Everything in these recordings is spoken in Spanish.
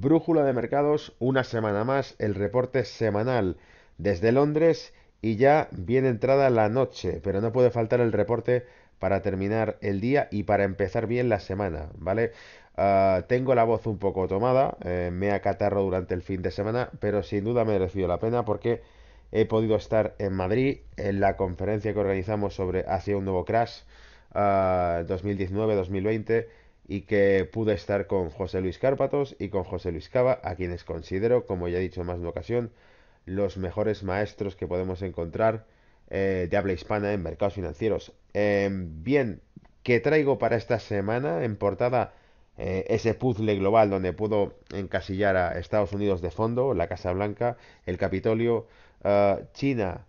Brújula de mercados, una semana más, el reporte semanal desde Londres y ya bien entrada la noche, pero no puede faltar el reporte para terminar el día y para empezar bien la semana, ¿vale? Ah, tengo la voz un poco tomada, eh, me acatarro durante el fin de semana, pero sin duda me mereció la pena porque he podido estar en Madrid en la conferencia que organizamos sobre Hacia un nuevo Crash 2019-2020 ah, y que pude estar con José Luis Cárpatos y con José Luis Cava, a quienes considero, como ya he dicho en más de una ocasión, los mejores maestros que podemos encontrar eh, de habla hispana en mercados financieros. Em, bien, ¿qué traigo para esta semana? En portada eh, ese puzzle global donde puedo encasillar a Estados Unidos de fondo, la Casa Blanca, el Capitolio, eh, China,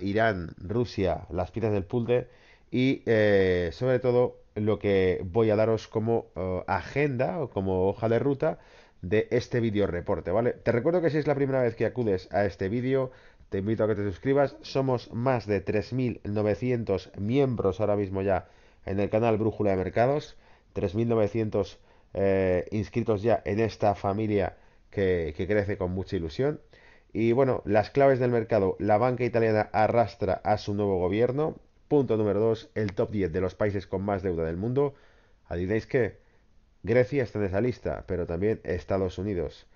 Irán, Rusia, las piezas del puzzle y sobre todo lo que voy a daros como agenda o como hoja de ruta de este vídeo reporte, ¿vale? Te recuerdo que si es la primera vez que acudes a este vídeo, te invito a que te suscribas. Somos más de 3.900 miembros ahora mismo ya en el canal Brújula de Mercados. 3.900 eh, inscritos ya en esta familia que crece con mucha ilusión. Y bueno, las claves del mercado. La banca italiana arrastra a su nuevo gobierno. Punto número 2, el top 10 de los países con más deuda del mundo. Adivináis qué? Grecia está en esa lista, pero también Estados Unidos.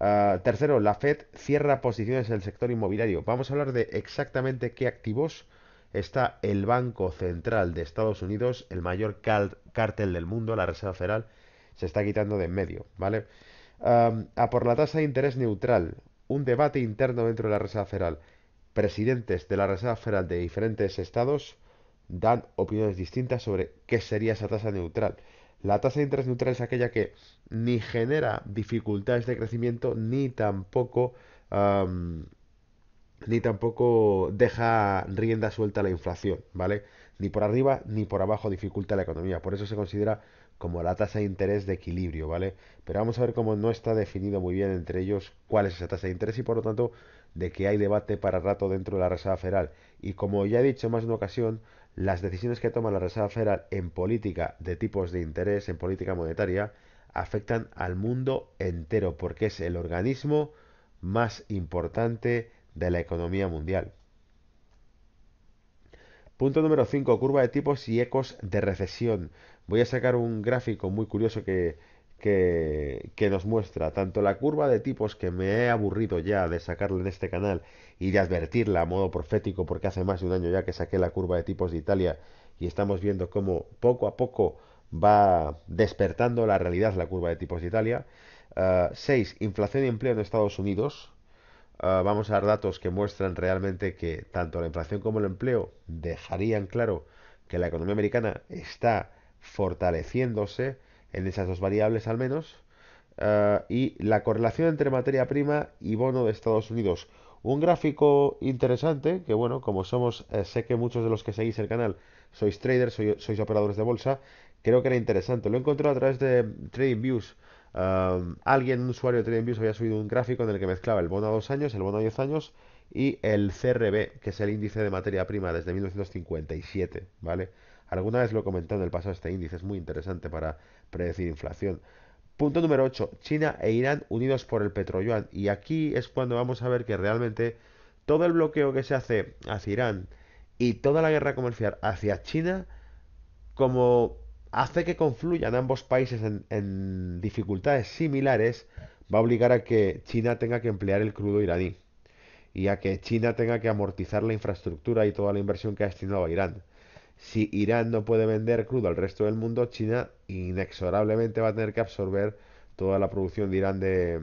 Ah, tercero, la Fed cierra posiciones en el sector inmobiliario. Vamos a hablar de exactamente qué activos está el Banco Central de Estados Unidos, el mayor cártel del mundo, la Reserva Federal, se está quitando de en medio, ¿vale? a por la tasa de interés neutral, un debate interno dentro de la Reserva Federal. Presidentes de la Reserva Federal de diferentes estados dan opiniones distintas sobre qué sería esa tasa neutral. La tasa de interés neutral es aquella que ni genera dificultades de crecimiento ni tampoco ni tampoco deja rienda suelta a la inflación, ¿vale? Ni por arriba ni por abajo dificulta la economía. Por eso se considera como la tasa de interés de equilibrio, ¿vale? Pero vamos a ver cómo no está definido muy bien entre ellos cuál es esa tasa de interés y por lo tanto de que hay debate para rato dentro de la Reserva Federal. Y como ya he dicho más de una ocasión, las decisiones que toma la Reserva Federal en política de tipos de interés, en política monetaria, afectan al mundo entero, porque es el organismo más importante de la economía mundial. Punto número 5, curva de tipos y ecos de recesión. Voy a sacar un gráfico muy curioso que, que, nos muestra tanto la curva de tipos que me he aburrido ya de sacarla en este canal y de advertirla a modo profético porque hace más de un año ya que saqué la curva de tipos de Italia y estamos viendo cómo poco a poco va despertando la realidad la curva de tipos de Italia. 6. Ah, inflación y empleo en Estados Unidos. Ah, vamos a dar datos que muestran realmente que tanto la inflación como el empleo dejarían claro que la economía americana está fortaleciéndose en esas dos variables al menos. Eh, y la correlación entre materia prima y bono de Estados Unidos. Un gráfico interesante que, bueno, como somos, eh, sé que muchos de los que seguís el canal sois traders, sois, operadores de bolsa, creo que era interesante. Lo he encontrado a través de TradingViews. Um, alguien, un usuario de TradingViews, había subido un gráfico en el que mezclaba el bono a dos años, el bono a 10 años y el CRB, que es el índice de materia prima desde 1957, ¿vale? Alguna vez lo he comentado en el pasado, este índice es muy interesante para predecir inflación. Punto número 8. China e Irán unidos por el petrolyuan. Y aquí es cuando vamos a ver que realmente todo el bloqueo que se hace hacia Irán y toda la guerra comercial hacia China, como hace que confluyan ambos países en, en dificultades similares, va a obligar a que China tenga que emplear el crudo iraní y a que China tenga que amortizar la infraestructura y toda la inversión que ha destinado a Irán. Si Irán no puede vender crudo al resto del mundo, China inexorablemente va a tener que absorber toda la producción de Irán de,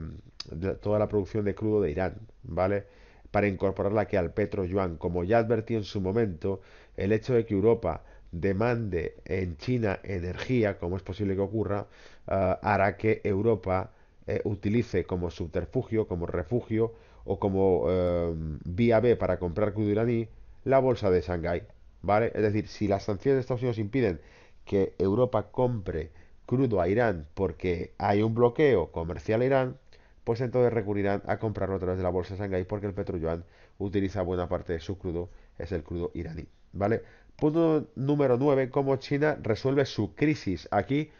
toda la producción de crudo de Irán, ¿vale? Para incorporarla aquí al petro yuan. Como ya advertí en su momento, el hecho de que Europa demande en China energía, como es posible que ocurra, ah, hará que Europa eh, utilice como subterfugio, como refugio o como eh, vía B para comprar crudo iraní la bolsa de Shanghái. ¿Vale? Es decir, si las sanciones de Estados Unidos impiden que Europa compre crudo a Irán porque hay un bloqueo comercial a Irán, pues entonces recurrirán a comprarlo a través de la bolsa de Shanghái porque el petroleuan utiliza buena parte de su crudo, es el crudo iraní. ¿Vale? Punto número 9, cómo China resuelve su crisis. Aquí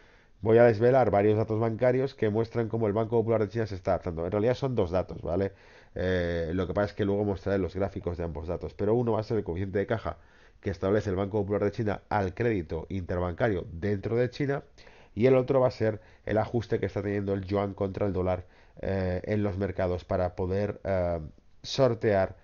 voy a desvelar varios datos bancarios que muestran cómo el Banco Popular de China se está adaptando. En realidad son dos datos, ¿vale? Eh, lo que pasa es que luego mostraré los gráficos de ambos datos. Pero uno va a ser el coeficiente de caja que establece el Banco Popular de China al crédito interbancario dentro de China y el otro va a ser el ajuste que está teniendo el yuan contra el dólar eh, en los mercados para poder eh, sortear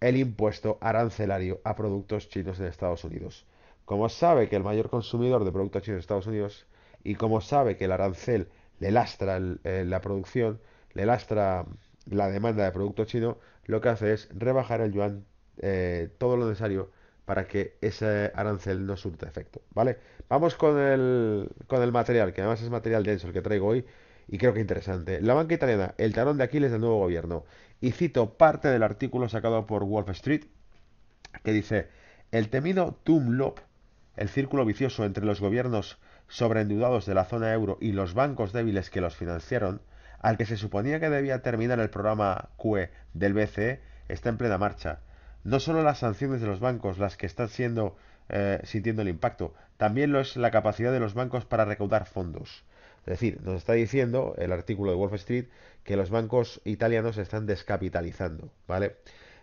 el impuesto arancelario a productos chinos en Estados Unidos. Como sabe que el mayor consumidor de productos chinos en Estados Unidos y como sabe que el arancel le lastra eh, la producción, le lastra la demanda de producto chino, lo que hace es rebajar el yuan todo lo necesario para que ese arancel no surta efecto, ¿vale? Vamos con el, con el material, que además es material denso el que traigo hoy y creo que interesante. La banca italiana, el talón de Aquiles del nuevo gobierno. Y cito parte del artículo sacado por Wall Street, que dice, el temido Tumlop, el círculo vicioso entre los gobiernos sobreendeudados de la zona euro y los bancos débiles que los financiaron, al que se suponía que debía terminar el programa QE del BCE, está en plena marcha no solo las sanciones de los bancos las que están siendo eh, sintiendo el impacto, también lo es la capacidad de los bancos para recaudar fondos. Es decir, nos está diciendo el artículo de Wall Street que los bancos italianos están descapitalizando, ¿vale?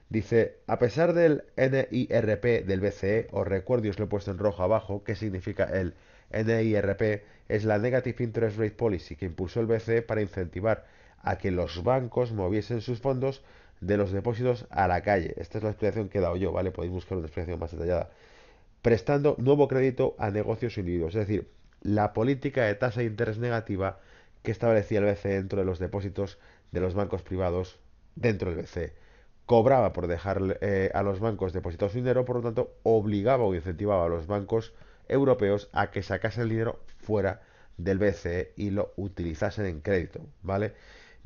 Dice, a pesar del NIRP del BCE, os recuerdo os lo he puesto en rojo abajo, ¿qué significa el NIRP? Es la Negative Interest Rate Policy que impulsó el BCE para incentivar a que los bancos moviesen sus fondos de los depósitos a la calle. Esta es la explicación que he dado yo, ¿vale? Podéis buscar una explicación más detallada. Prestando nuevo crédito a negocios individuos. Es decir, la política de tasa de interés negativa que establecía el BCE dentro de los depósitos de los bancos privados dentro del BCE. Cobraba por dejar eh, a los bancos depositados su dinero, por lo tanto, obligaba o incentivaba a los bancos europeos a que sacasen el dinero fuera del BCE y lo utilizasen en crédito, ¿vale?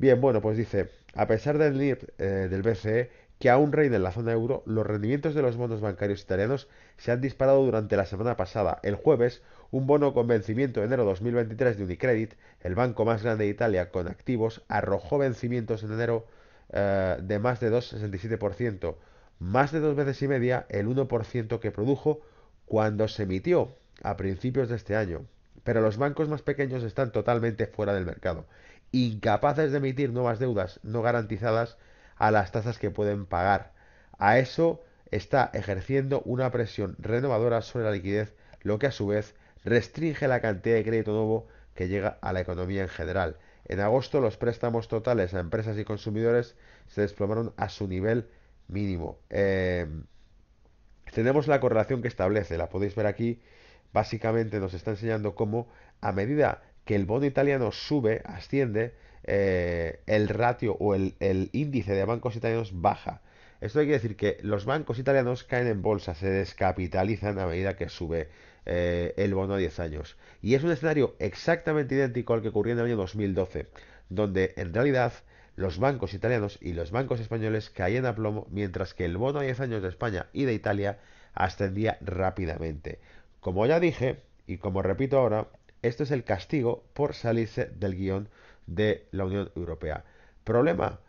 Bien, bueno, pues dice, a pesar del NIR eh, del BCE, que aún reina en la zona euro, los rendimientos de los bonos bancarios italianos se han disparado durante la semana pasada. El jueves, un bono con vencimiento de enero 2023 de Unicredit, el banco más grande de Italia con activos, arrojó vencimientos en enero eh, de más de 2,67%, más de dos veces y media el 1% que produjo cuando se emitió a principios de este año. Pero los bancos más pequeños están totalmente fuera del mercado incapaces de emitir nuevas deudas no garantizadas a las tasas que pueden pagar. A eso está ejerciendo una presión renovadora sobre la liquidez, lo que a su vez restringe la cantidad de crédito nuevo que llega a la economía en general. En agosto los préstamos totales a empresas y consumidores se desplomaron a su nivel mínimo. Eh, tenemos la correlación que establece, la podéis ver aquí. Básicamente nos está enseñando cómo a medida que el bono italiano sube, asciende, eh, el ratio o el, índice de bancos italianos baja. Esto quiere decir que los bancos italianos caen en bolsa, se descapitalizan a medida que sube eh, el bono a 10 años. Y es un escenario exactamente idéntico al que ocurrió en el año 2012, donde en realidad los bancos italianos y los bancos españoles caían a plomo, mientras que el bono a 10 años de España y de Italia ascendía rápidamente. Como ya dije, y como repito ahora, esto es el castigo por salirse del guion de la Unión Europea. Problema,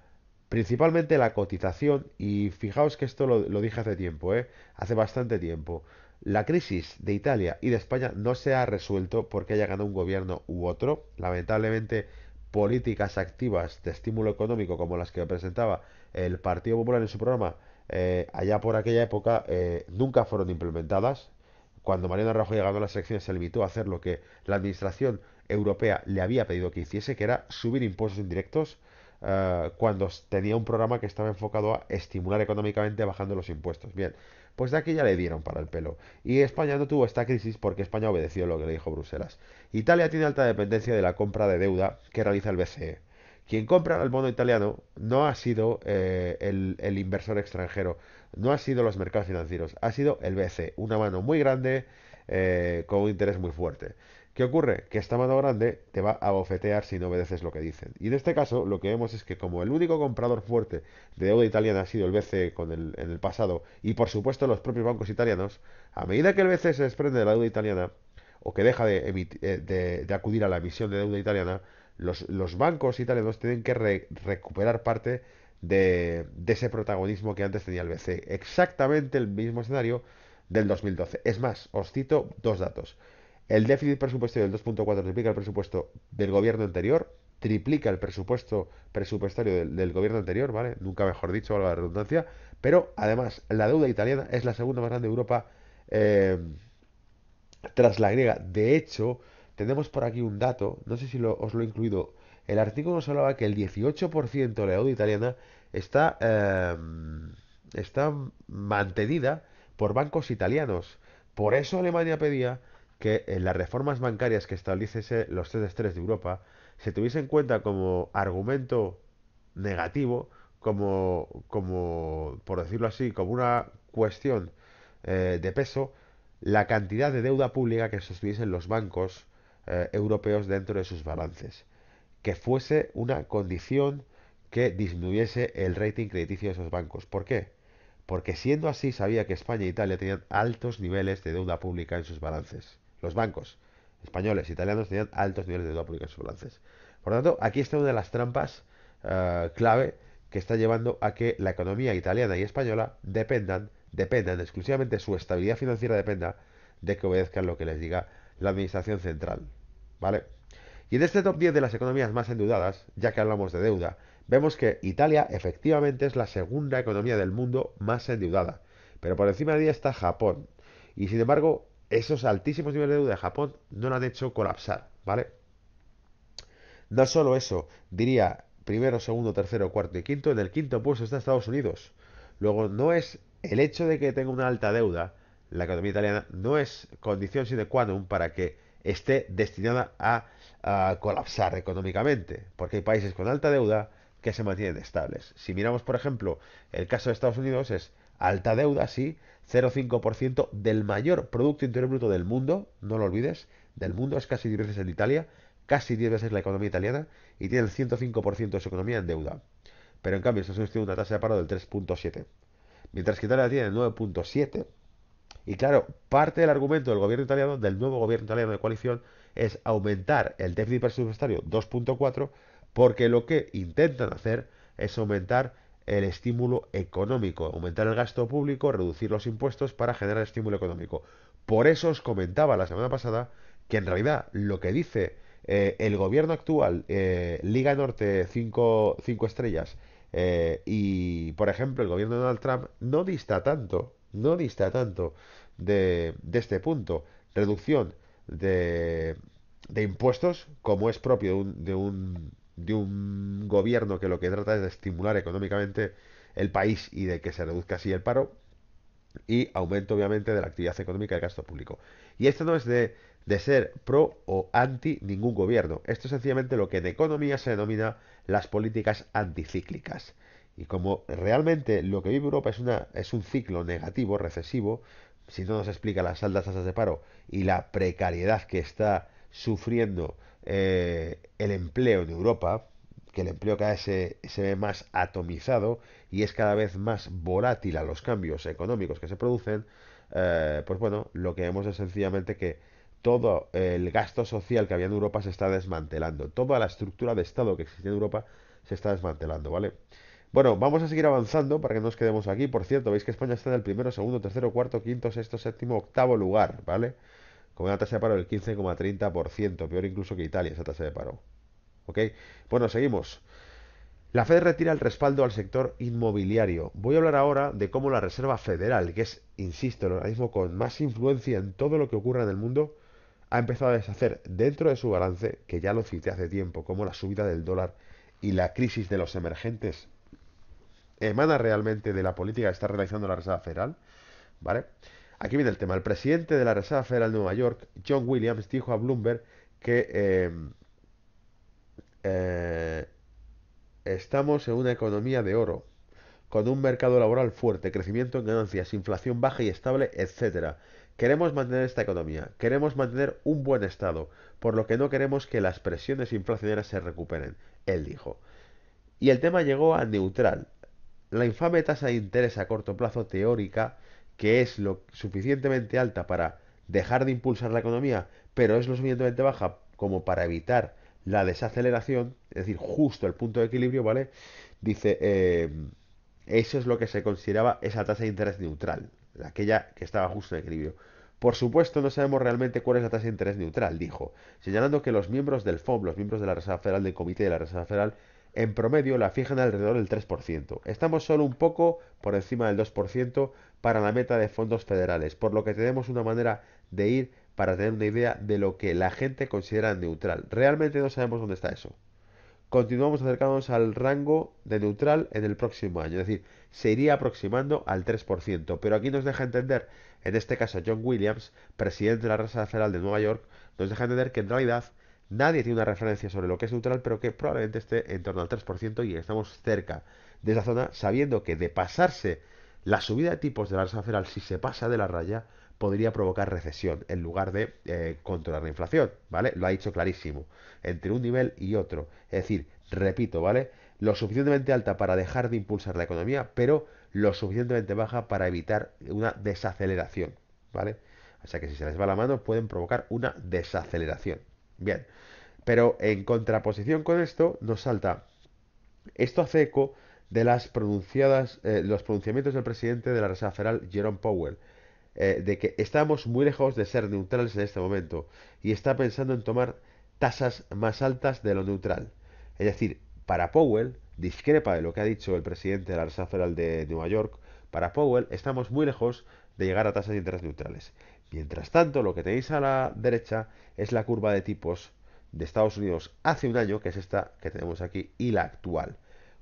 principalmente la cotización, y fijaos que esto lo, dije hace tiempo, ¿eh? hace bastante tiempo. La crisis de Italia y de España no se ha resuelto porque haya ganado un gobierno u otro. Lamentablemente, políticas activas de estímulo económico como las que presentaba el Partido Popular en su programa eh, allá por aquella época eh, nunca fueron implementadas. Cuando Mariano Rajoy ganó las elecciones se limitó a hacer lo que la administración europea le había pedido que hiciese, que era subir impuestos indirectos eh, cuando tenía un programa que estaba enfocado a estimular económicamente bajando los impuestos. Bien, pues de aquí ya le dieron para el pelo. Y España no tuvo esta crisis porque España obedeció lo que le dijo Bruselas. Italia tiene alta dependencia de la compra de deuda que realiza el BCE. Quien compra el bono italiano no ha sido eh, el, inversor extranjero, no ha sido los mercados financieros, ha sido el BCE, una mano muy grande eh, con un interés muy fuerte. ¿Qué ocurre? Que esta mano grande te va a bofetear si no obedeces lo que dicen. Y en este caso lo que vemos es que como el único comprador fuerte de deuda italiana ha sido el BCE con el, en el pasado y por supuesto los propios bancos italianos, a medida que el BCE se desprende de la deuda italiana o que deja de, eh, de acudir a la emisión de deuda italiana, los, bancos italianos tienen que recuperar parte de, ese protagonismo que antes tenía el BCE. Exactamente el mismo escenario del 2012. Es más, os cito dos datos. El déficit presupuestario del 2.4 triplica el presupuesto del gobierno anterior, triplica el presupuesto presupuestario del, gobierno anterior, ¿vale? Nunca mejor dicho, la redundancia. Pero además, la deuda italiana es la segunda más grande de Europa eh, tras la griega. De hecho, tenemos por aquí un dato, no sé si os lo he incluido. El artículo nos hablaba que el 18% de la deuda italiana está, eh, está mantenida por bancos italianos. Por eso Alemania pedía que en las reformas bancarias que estableciese los tres estrés de Europa se tuviese en cuenta como argumento negativo, como, como por decirlo así, como una cuestión eh, de peso, la cantidad de deuda pública que sostuviesen los bancos eh, europeos dentro de sus balances, que fuese una condición que disminuyese el rating crediticio de esos bancos. ¿Por qué? Porque siendo así sabía que España e Italia tenían altos niveles de deuda pública en sus balances. Los bancos españoles e italianos tenían altos niveles de deuda pública en sus balances. Por lo tanto, aquí está una de las trampas eh, clave que está llevando a que la economía italiana y española dependan, dependan exclusivamente su estabilidad financiera dependa de que obedezcan lo que les diga la administración central. ¿Vale? Y en este top 10 de las economías más endeudadas, ya que hablamos de deuda, vemos que Italia efectivamente es la segunda economía del mundo más endeudada. Pero por encima de ella está Japón. Y sin embargo, esos altísimos niveles de deuda de Japón no lo han hecho colapsar, ¿vale? No solo eso, diría primero, segundo, tercero, cuarto y quinto. En el quinto puesto está Estados Unidos. Luego, no es el hecho de que tenga una alta deuda, la economía italiana, no es condición sine qua non para que esté destinada a, a colapsar económicamente. Porque hay países con alta deuda que se mantienen estables. Si miramos, por ejemplo, el caso de Estados Unidos es alta deuda, sí, 0,5% del mayor Producto Interior Bruto del mundo, no lo olvides, del mundo es casi 10 veces en Italia, casi 10 veces la economía italiana y tiene el 105% de su economía en deuda. Pero en cambio, Estados Unidos tiene una tasa de paro del 3.7, mientras que Italia tiene el 9.7. Y claro, parte del argumento del gobierno italiano, del nuevo gobierno italiano de coalición, es aumentar el déficit presupuestario 2.4 porque lo que intentan hacer es aumentar el estímulo económico, aumentar el gasto público, reducir los impuestos para generar estímulo económico. Por eso os comentaba la semana pasada que en realidad lo que dice eh, el gobierno actual, eh, Liga Norte 5 estrellas, eh, y por ejemplo el gobierno de Donald Trump, no dista tanto, no dista tanto de, de este punto. Reducción de, de impuestos, como es propio de un de un gobierno que lo que trata es de estimular económicamente el país y de que se reduzca así el paro y aumento obviamente de la actividad económica y el gasto público. Y esto no es de, de ser pro o anti ningún gobierno. Esto es sencillamente lo que en economía se denomina las políticas anticíclicas. Y como realmente lo que vive Europa es, una, es un ciclo negativo, recesivo, si no nos explica las altas tasas de paro y la precariedad que está sufriendo eh, el empleo en Europa, que el empleo cada vez se, ve más atomizado y es cada vez más volátil a los cambios económicos que se producen, eh, pues bueno, lo que vemos es sencillamente que todo el gasto social que había en Europa se está desmantelando. Toda la estructura de Estado que existía en Europa se está desmantelando, ¿vale? Bueno, vamos a seguir avanzando para que no nos quedemos aquí. Por cierto, veis que España está en el primero, segundo, tercero, cuarto, quinto, sexto, séptimo, octavo lugar, ¿vale? con una tasa de paro del 15,30%, peor incluso que Italia esa tasa de paro. ¿Ok? Bueno, seguimos. La Fed retira el respaldo al sector inmobiliario. Voy a hablar ahora de cómo la Reserva Federal, que es, insisto, el organismo con más influencia en todo lo que ocurre en el mundo, ha empezado a deshacer dentro de su balance, que ya lo cité hace tiempo, como la subida del dólar y la crisis de los emergentes emana realmente de la política que está realizando la Reserva Federal, ¿vale? Aquí viene el tema. El presidente de la Reserva Federal de Nueva York, John Williams, dijo a Bloomberg que em, eh, estamos en una economía de oro, con un mercado laboral fuerte, crecimiento en ganancias, inflación baja y estable, etcétera. Queremos mantener esta economía, queremos mantener un buen estado, por lo que no queremos que las presiones inflacionarias se recuperen, él dijo. Y el tema llegó a neutral. La infame tasa de interés a corto plazo teórica que es lo suficientemente alta para dejar de impulsar la economía, pero es lo suficientemente baja como para evitar la desaceleración, es decir, justo el punto de equilibrio, ¿vale? Dice, eh, eso es lo que se consideraba esa tasa de interés neutral, aquella que estaba justo en equilibrio. Por supuesto, no sabemos realmente cuál es la tasa de interés neutral, dijo, señalando que los miembros del FOM, los miembros de la Reserva Federal, del Comité de la Reserva Federal, en promedio la fijan alrededor del 3%. Estamos solo un poco por encima del 2% para la meta de fondos federales, por lo que tenemos una manera de ir para tener una idea de lo que la gente considera neutral. Realmente no sabemos dónde está eso. Continuamos acercándonos al rango de neutral en el próximo año, es decir, se iría aproximando al 3%, pero aquí nos deja entender, en este caso John Williams, presidente de la Reserva Federal de Nueva York, nos deja entender que en realidad nadie tiene una referencia sobre lo que es neutral, pero que probablemente esté en torno al 3% y estamos cerca de esa zona, sabiendo que de pasarse la subida de tipos de la Reserva Federal, si se pasa de la raya, podría provocar recesión en lugar de eh, controlar la inflación, ¿vale? Lo ha dicho clarísimo, entre un nivel y otro. Es decir, repito, ¿vale? Lo suficientemente alta para dejar de impulsar la economía, pero lo suficientemente baja para evitar una desaceleración, ¿vale? O sea que si se les va la mano pueden provocar una desaceleración. Bien, pero en contraposición con esto nos salta, esto hace eco de las pronunciadas, eh, los pronunciamientos del presidente de la Reserva Federal, Jerome Powell, eh, de que estamos muy lejos de ser neutrales en este momento y está pensando en tomar tasas más altas de lo neutral. Es decir, para Powell, discrepa de lo que ha dicho el presidente de la Reserva Federal de Nueva York, para Powell estamos muy lejos de llegar a tasas de interés neutrales. Mientras tanto, lo que tenéis a la derecha es la curva de tipos de Estados Unidos hace un año, que es esta que tenemos aquí, y la actual.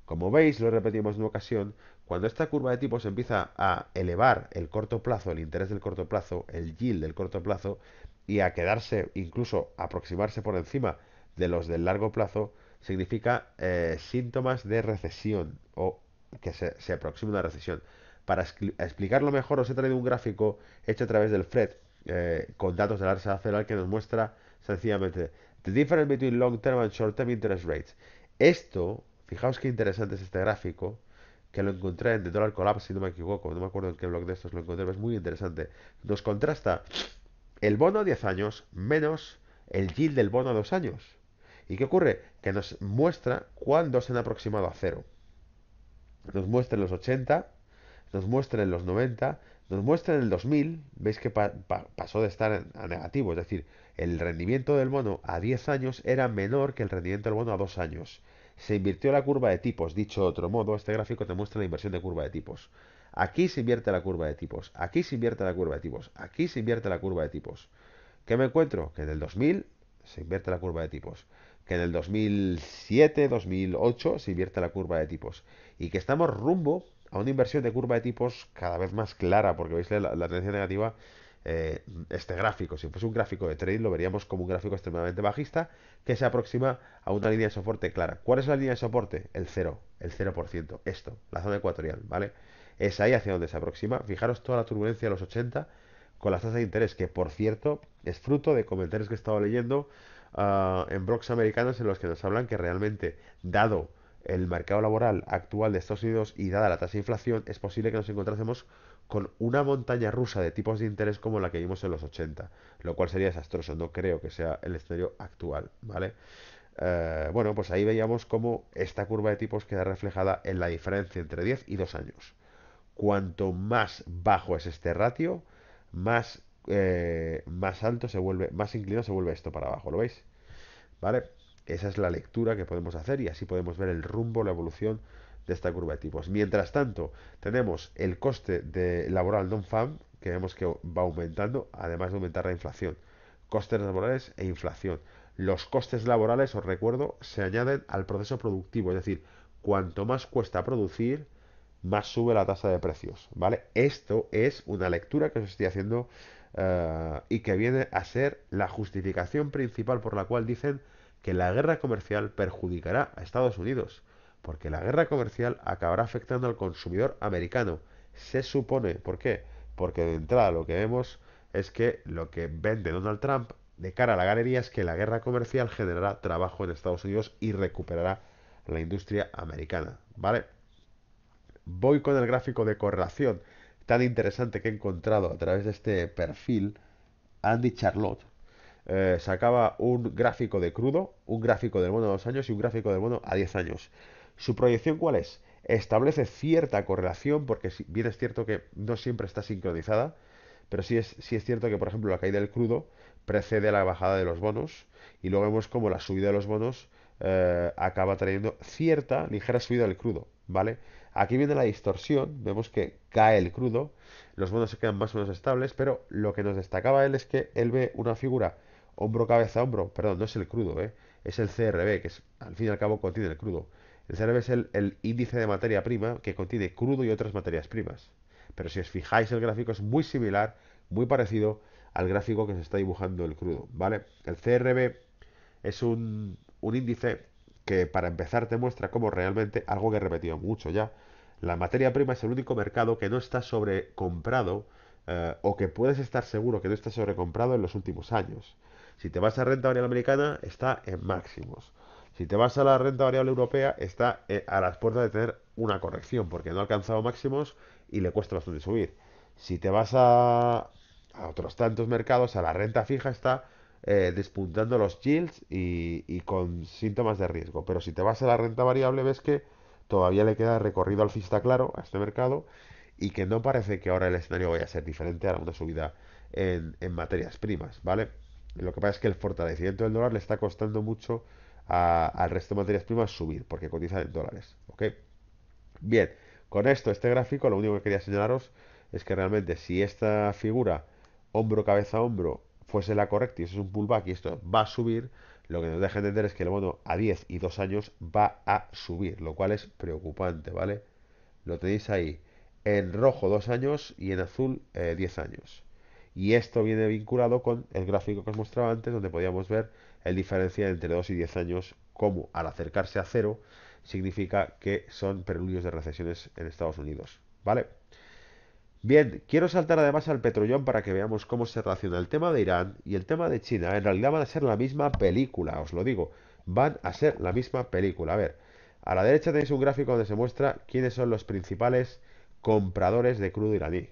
Como veis, lo repetimos en una ocasión, cuando esta curva de tipos empieza a elevar el corto plazo, el interés del corto plazo, el yield del corto plazo, y a quedarse, incluso aproximarse por encima de los del largo plazo, significa eh, síntomas de recesión o que se, se aproxima una recesión. Para explicarlo mejor, os he traído un gráfico hecho a través del FRED eh, con datos de la Reserva Federal que nos muestra sencillamente the difference between long term and short term interest rates. Esto, fijaos qué interesante es este gráfico, que lo encontré en The Dollar Collapse, si no me equivoco, no me acuerdo en qué blog de estos lo encontré, pero es muy interesante. Nos contrasta el bono a 10 años menos el yield del bono a 2 años. ¿Y qué ocurre? Que nos muestra cuándo se han aproximado a cero. Nos muestra en los 80, nos muestra en los 90, nos muestra en el 2000, veis que pasó de estar a negativo, es decir, el rendimiento del bono a 10 años era menor que el rendimiento del bono a 2 años se invirtió la curva de tipos. Dicho de otro modo, este gráfico te muestra la inversión de curva de tipos. Aquí se invierte la curva de tipos, aquí se invierte la curva de tipos, aquí se invierte la curva de tipos. ¿Qué me encuentro? Que en el 2000 se invierte la curva de tipos, que en el 2007, 2008 se invierte la curva de tipos y que estamos rumbo a una inversión de curva de tipos cada vez más clara, porque veis la, tendencia negativa eh, este gráfico. Si fuese un gráfico de trading, lo veríamos como un gráfico extremadamente bajista que se aproxima a una línea de soporte clara. ¿Cuál es la línea de soporte? El 0, el 0%. Esto, la zona ecuatorial, ¿vale? Es ahí hacia donde se aproxima. Fijaros toda la turbulencia de los 80 con las tasas de interés, que por cierto es fruto de comentarios que he estado leyendo ah, en blogs americanos en los que nos hablan que realmente, dado el mercado laboral actual de Estados Unidos y dada la tasa de inflación, es posible que nos encontrásemos con una montaña rusa de tipos de interés como la que vimos en los 80, lo cual sería desastroso, no creo que sea el escenario actual, ¿vale? Eh, bueno, pues ahí veíamos cómo esta curva de tipos queda reflejada en la diferencia entre 10 y 2 años. Cuanto más bajo es este ratio, más, eh, más alto se vuelve, más inclinado se vuelve esto para abajo, ¿lo veis? ¿Vale? Esa es la lectura que podemos hacer y así podemos ver el rumbo, la evolución de esta curva de tipos. Mientras tanto, tenemos el coste de laboral non-FAM, que vemos que va aumentando, además de aumentar la inflación. Costes laborales e inflación. Los costes laborales, os recuerdo, se añaden al proceso productivo, es decir, cuanto más cuesta producir, más sube la tasa de precios, ¿vale? Esto es una lectura que os estoy haciendo eh, y que viene a ser la justificación principal por la cual dicen que la guerra comercial perjudicará a Estados Unidos porque la guerra comercial acabará afectando al consumidor americano. Se supone, ¿por qué? Porque de entrada lo que vemos es que lo que vende Donald Trump de cara a la galería es que la guerra comercial generará trabajo en Estados Unidos y recuperará la industria americana, ¿vale? Voy con el gráfico de correlación tan interesante que he encontrado a través de este perfil, Andy Charlotte. Eh, sacaba un gráfico de crudo, un gráfico del bono a dos años y un gráfico del bono a 10 años. ¿Su proyección cuál es? Establece cierta correlación, porque bien es cierto que no siempre está sincronizada, pero sí es, sí es cierto que, por ejemplo, la caída del crudo precede a la bajada de los bonos y luego vemos como la subida de los bonos eh, acaba trayendo cierta ligera subida del crudo, ¿vale? Aquí viene la distorsión, vemos que cae el crudo, los bonos se quedan más o menos estables, pero lo que nos destacaba él es que él ve una figura hombro, cabeza, hombro, perdón, no es el crudo, ¿eh? es el CRB, que es, al fin y al cabo contiene el crudo. El CRB es el, índice de materia prima que contiene crudo y otras materias primas. Pero si os fijáis, el gráfico es muy similar, muy parecido al gráfico que se está dibujando el crudo, ¿vale? El CRB es un, un índice que para empezar te muestra cómo realmente, algo que he repetido mucho ya, la materia prima es el único mercado que no está sobrecomprado eh, o que puedes estar seguro que no está sobrecomprado en los últimos años. Si te vas a renta variable americana, está en máximos. Si te vas a la renta variable europea, está eh, a las puertas de tener una corrección, porque no ha alcanzado máximos y le cuesta bastante subir. Si te vas a, otros tantos mercados, a la renta fija está eh, despuntando los yields y, con síntomas de riesgo. Pero si te vas a la renta variable, ves que todavía le queda recorrido alcista claro a este mercado y que no parece que ahora el escenario vaya a ser diferente a una subida en, materias primas, ¿vale? Lo que pasa es que el fortalecimiento del dólar le está costando mucho al resto de materias primas subir, porque cotizan en dólares, ¿ok? Bien, con esto, este gráfico, lo único que quería señalaros es que realmente si esta figura hombro, cabeza, hombro fuese la correcta y eso es un pullback y esto va a subir, lo que nos deja entender es que el bono a 10 y 2 años va a subir, lo cual es preocupante, ¿vale? Lo tenéis ahí en rojo 2 años y en azul 10 eh, años. Y esto viene vinculado con el gráfico que os mostraba antes, donde podíamos ver el diferencia entre 2 y 10 años, como al acercarse a cero significa que son preludios de recesiones en Estados Unidos, ¿vale? Bien, quiero saltar además al petróleo para que veamos cómo se relaciona el tema de Irán y el tema de China. En realidad van a ser la misma película, os lo digo. Van a ser la misma película. A ver, a la derecha tenéis un gráfico donde se muestra quiénes son los principales compradores de crudo iraní.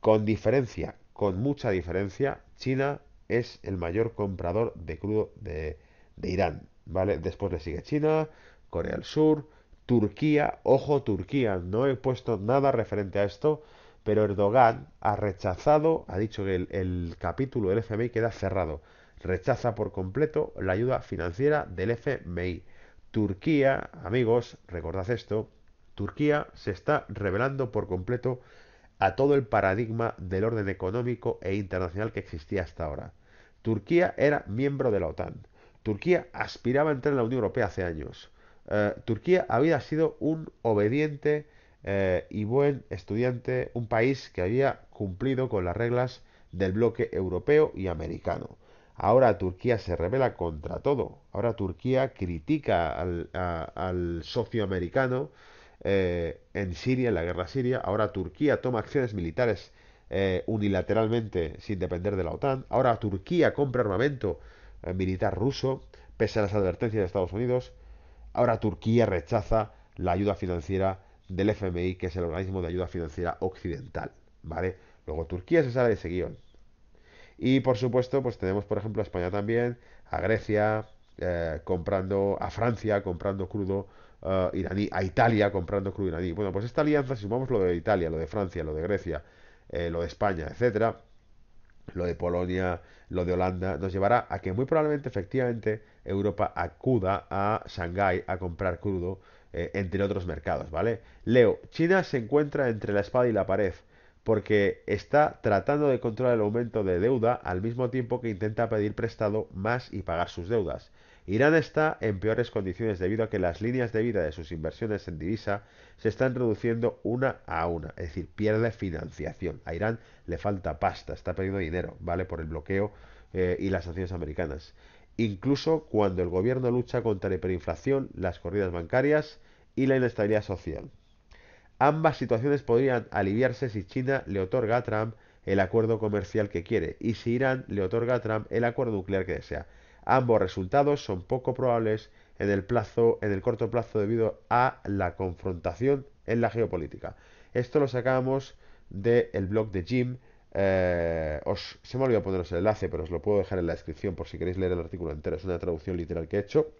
Con diferencia, con mucha diferencia, China es el mayor comprador de crudo de, Irán. ¿Vale? Después le sigue China, Corea del Sur, Turquía. Ojo, Turquía. No he puesto nada referente a esto pero Erdogan ha rechazado, ha dicho que el, capítulo del FMI queda cerrado. Rechaza por completo la ayuda financiera del FMI. Turquía, amigos, recordad esto, Turquía se está revelando por completo a todo el paradigma del orden económico e internacional que existía hasta ahora. Turquía era miembro de la OTAN. Turquía aspiraba a entrar en la Unión Europea hace años. Eh, Turquía había sido un obediente eh, y buen estudiante, un país que había cumplido con las reglas del bloque europeo y americano. Ahora Turquía se revela contra todo. Ahora Turquía critica al, socio americano eh, en Siria, en la guerra siria. Ahora Turquía toma acciones militares eh, unilateralmente sin depender de la OTAN. Ahora Turquía compra armamento militar ruso pese a las advertencias de Estados Unidos. Ahora Turquía rechaza la ayuda financiera del FMI, que es el organismo de ayuda financiera occidental, ¿vale? Luego Turquía se sale de ese guion. Y por supuesto, pues tenemos por ejemplo a España también, a Grecia eh, comprando, a Francia comprando crudo iraní, a Italia comprando crudo iraní. Bueno, pues esta alianza, si sumamos lo de Italia, lo de Francia, lo de Grecia, eh, lo de España, etcétera, lo de Polonia, lo de Holanda, nos llevará a que muy probablemente efectivamente Europa acuda a Shanghái a comprar crudo eh, entre otros mercados, ¿vale? Leo, China se encuentra entre la espada y la pared porque está tratando de controlar el aumento de deuda al mismo tiempo que intenta pedir prestado más y pagar sus deudas. Irán está en peores condiciones debido a que las líneas de vida de sus inversiones en divisa se están reduciendo una a una, es decir, pierde financiación. A Irán le falta pasta, está perdiendo dinero, ¿vale? Por el bloqueo eh, y las sanciones americanas incluso cuando el gobierno lucha contra la hiperinflación, las corridas bancarias y la inestabilidad social. Ambas situaciones podrían aliviarse si China le otorga a Trump el acuerdo comercial que quiere y si Irán le otorga a Trump el acuerdo nuclear que desea. Ambos resultados son poco probables en el plazo, en el corto plazo debido a la confrontación en la geopolítica. Esto lo sacamos del blog de Jim eh, os, se me olvidó poneros el enlace, pero os lo puedo dejar en la descripción por si queréis leer el artículo entero. Es una traducción literal que he hecho.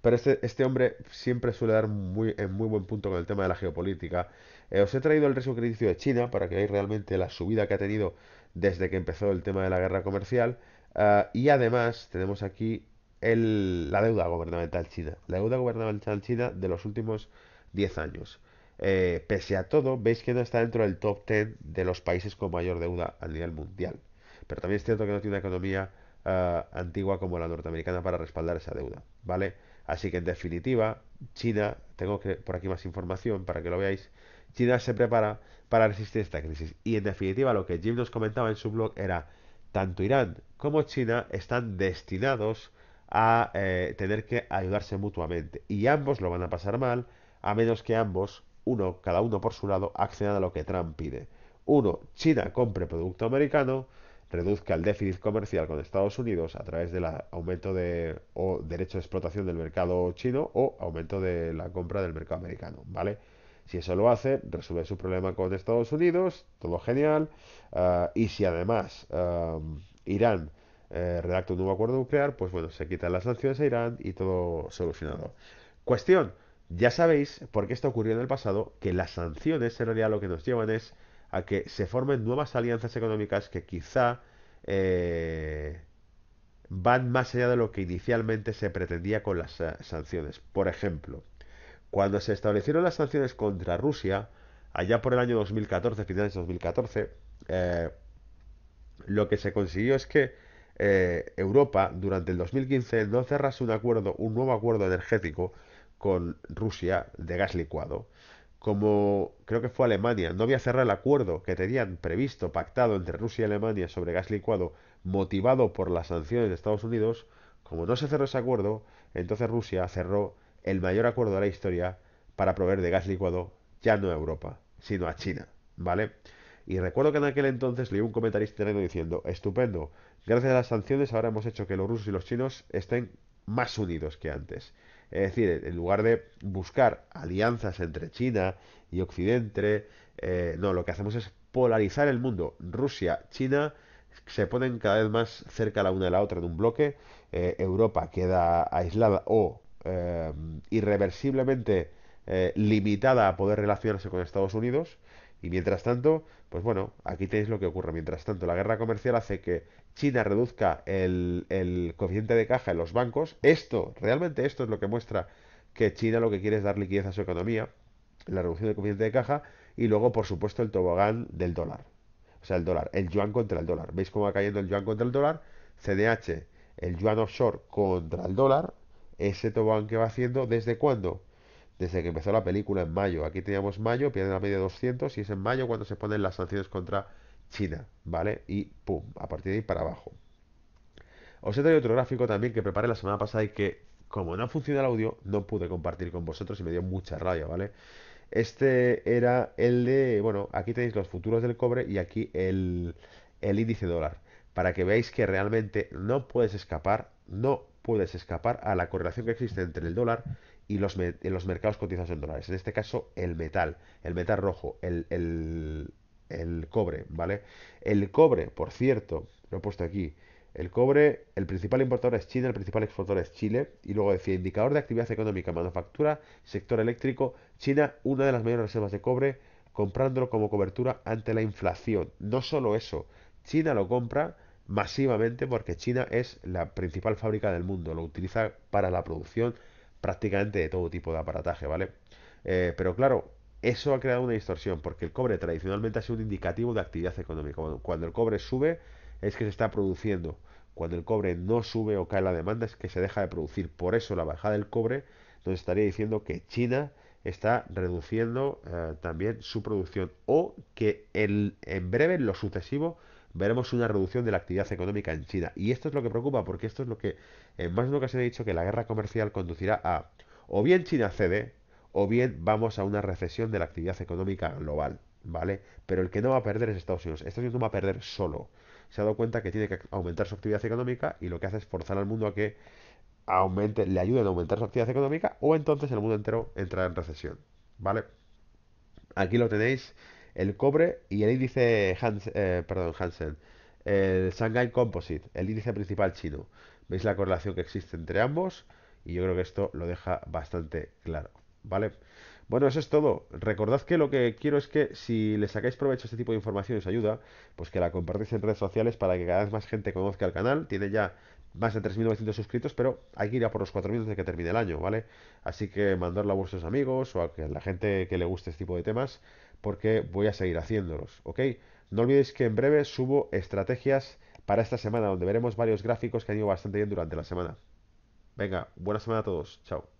Pero este, este hombre siempre suele dar muy, en muy buen punto con el tema de la geopolítica. Eh, os he traído el riesgo crediticio de China para que veáis realmente la subida que ha tenido desde que empezó el tema de la guerra comercial. Ah, y además tenemos aquí la deuda gubernamental china. La deuda gubernamental china de los últimos 10 años. Eh, pese a todo, veis que no está dentro del top 10 de los países con mayor deuda a nivel mundial. Pero también es cierto que no tiene una economía ah, antigua como la norteamericana para respaldar esa deuda, ¿vale? Así que en definitiva, China, tengo que por aquí más información para que lo veáis, China se prepara para resistir esta crisis. Y en definitiva, lo que Jim nos comentaba en su blog era, tanto Irán como China están destinados a eh, tener que ayudarse mutuamente. Y ambos lo van a pasar mal, a menos que ambos, uno, cada uno por su lado, accedan a lo que Trump pide. Uno, China compre producto americano, reduzca el déficit comercial con Estados Unidos a través del aumento de o derecho de explotación del mercado chino o aumento de la compra del mercado americano, ¿vale? Si eso lo hace, resuelve su problema con Estados Unidos, todo genial. Ah, y si además Irán eh, redacta un nuevo acuerdo nuclear, pues bueno, se quitan las sanciones a Irán y todo solucionado. Cuestión, ya sabéis, porque esto ocurrió en el pasado, que las sanciones en realidad lo que nos llevan es a que se formen nuevas alianzas económicas que quizá eh, van más allá de lo que inicialmente se pretendía con las eh, sanciones. Por ejemplo, cuando se establecieron las sanciones contra Rusia, allá por el año 2014, finales de 2014, eh, lo que se consiguió es que Europa durante el 2015 no cerrase un acuerdo, un nuevo acuerdo energético con Rusia de gas licuado. Como creo que fue Alemania, no había cerrado el acuerdo que tenían previsto, pactado entre Rusia y Alemania sobre gas licuado, motivado por las sanciones de Estados Unidos, como no se cerró ese acuerdo, entonces Rusia cerró el mayor acuerdo de la historia para proveer de gas licuado ya no a Europa, sino a China, ¿vale? Y recuerdo que en aquel entonces leí un comentarista diciendo, estupendo, gracias a las sanciones ahora hemos hecho que los rusos y los chinos estén más unidos que antes. Es decir, en lugar de buscar alianzas entre China y Occidente, eh, no, lo que hacemos es polarizar el mundo. Rusia, China se ponen cada vez más cerca la una de la otra en un bloque. Eh, Europa queda aislada o eh, irreversiblemente limitada a poder relacionarse con Estados Unidos. Y mientras tanto, pues bueno, aquí tenéis lo que ocurre. Mientras tanto, la guerra comercial hace que China reduzca el, coeficiente de caja en los bancos. Esto, realmente esto es lo que muestra que China lo que quiere es dar liquidez a su economía, la reducción del coeficiente de caja y luego, por supuesto, el tobogán del dólar. O sea, el dólar, el yuan contra el dólar. ¿Veis cómo va cayendo el yuan contra el dólar? CDH, el yuan offshore contra el dólar. Ese tobogán que va haciendo, ¿desde cuándo? desde que empezó la película en mayo. Aquí teníamos mayo, pierde la media 200 y es en mayo cuando se ponen las sanciones contra China, ¿vale? Y pum, a partir de ahí para abajo. Os he traído otro gráfico también que preparé la semana pasada y que, como no funciona el audio, no pude compartir con vosotros y me dio mucha rabia, ¿vale? Este era el de, bueno, aquí tenéis los futuros del cobre y aquí el, el índice dólar, para que veáis que realmente no puedes escapar, no puedes escapar a la correlación que existe entre el dólar y los, los mercados cotizados en dólares. En este caso, el metal, el metal rojo, el, el, cobre, ¿vale? El cobre, por cierto, lo he puesto aquí. El cobre, el principal importador es China, el principal exportador es Chile. Y luego decía, indicador de actividad económica, manufactura, sector eléctrico. China, una de las mayores reservas de cobre, comprándolo como cobertura ante la inflación. No solo eso, China lo compra masivamente porque China es la principal fábrica del mundo. Lo utiliza para la producción prácticamente de todo tipo de aparataje, ¿vale? Eh, pero claro, eso ha creado una distorsión, porque el cobre tradicionalmente ha sido un indicativo de actividad económica. Cuando el cobre sube es que se está produciendo. Cuando el cobre no sube o cae la demanda es que se deja de producir. Por eso la bajada del cobre nos estaría diciendo que China está reduciendo eh, también su producción o que el, en breve, en lo sucesivo, veremos una reducción de la actividad económica en China. Y esto es lo que preocupa, porque esto es lo que en más de una ocasión he dicho que la guerra comercial conducirá a o bien China cede, o bien vamos a una recesión de la actividad económica global, ¿vale? Pero el que no va a perder es Estados Unidos. Estados Unidos no va a perder solo. Se ha dado cuenta que tiene que aumentar su actividad económica y lo que hace es forzar al mundo a que aumente, le ayuden a aumentar su actividad económica o entonces el mundo entero entrará en recesión, ¿vale? Aquí lo tenéis el cobre y el índice Hans, eh, perdón, Hansen, el Shanghai Composite, el índice principal chino. ¿Veis la correlación que existe entre ambos? y yo creo que esto lo deja bastante claro, ¿vale? Bueno, eso es todo. Recordad que lo que quiero es que si le sacáis provecho a este tipo de información y os ayuda, pues que la compartáis en redes sociales para que cada vez más gente conozca el canal. Tiene ya más de 3.900 suscritos, pero hay que ir a por los 4.000 desde que termine el año, ¿vale? Así que mandadlo a vuestros amigos o a la gente que le guste este tipo de temas, porque voy a seguir haciéndolos, ¿ok? No olvidéis que en breve subo estrategias para esta semana, donde veremos varios gráficos que han ido bastante bien durante la semana. Venga, buena semana a todos. Chao.